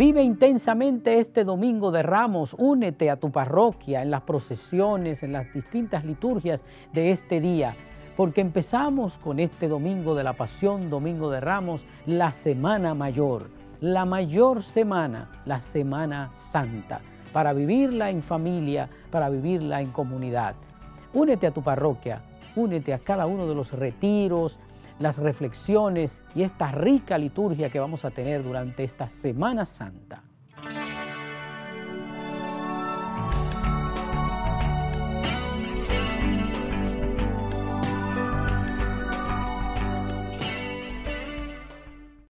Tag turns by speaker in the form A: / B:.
A: Vive intensamente este domingo de ramos, únete a tu parroquia en las procesiones, en las distintas liturgias de este día, porque empezamos con este domingo de la pasión, domingo de ramos, la semana mayor, la mayor semana, la semana santa, para vivirla en familia, para vivirla en comunidad. Únete a tu parroquia, únete a cada uno de los retiros, las reflexiones y esta rica liturgia que vamos a tener durante esta Semana Santa.